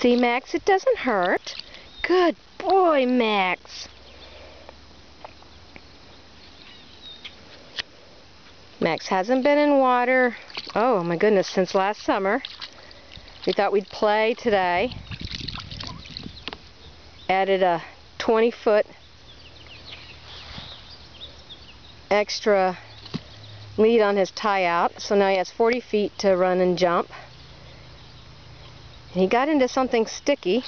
See, Max, it doesn't hurt. Good boy, Max. Max hasn't been in water, oh my goodness, since last summer. We thought we'd play today. Added a 20 foot extra lead on his tie out, so now he has 40 feet to run and jump. And he got into something sticky.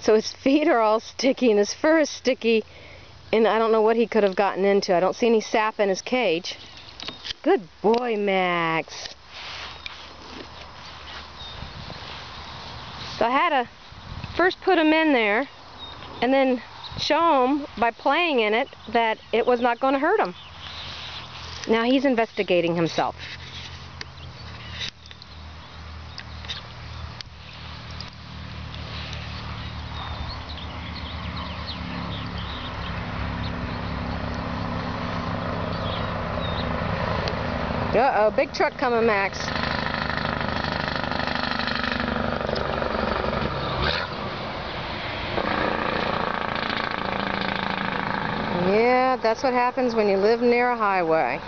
So his feet are all sticky and his fur is sticky and I don't know what he could have gotten into. I don't see any sap in his cage. Good boy, Max. So I had to first put him in there and then show him by playing in it that it was not going to hurt him. Now he's investigating himself. Uh-oh, big truck coming, Max. Yeah, that's what happens when you live near a highway.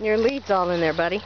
Your lead's all in there, buddy.